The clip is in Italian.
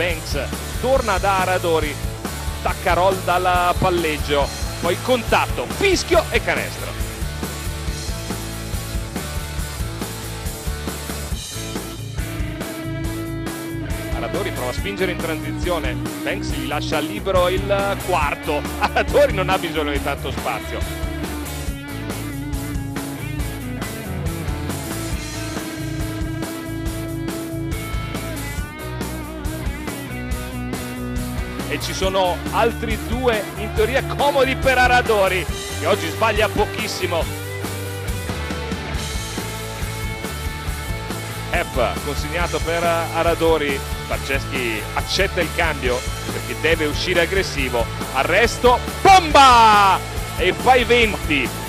Banks torna da Aradori Taccarol dal palleggio poi contatto, fischio e canestro. Aradori prova a spingere in transizione Banks gli lascia libero il quarto. Aradori non ha bisogno di tanto spazio e ci sono altri due in teoria comodi per Aradori che oggi sbaglia pochissimo. F consegnato per Aradori. Barceschi accetta il cambio perché deve uscire aggressivo. Arresto bomba! E fa i 20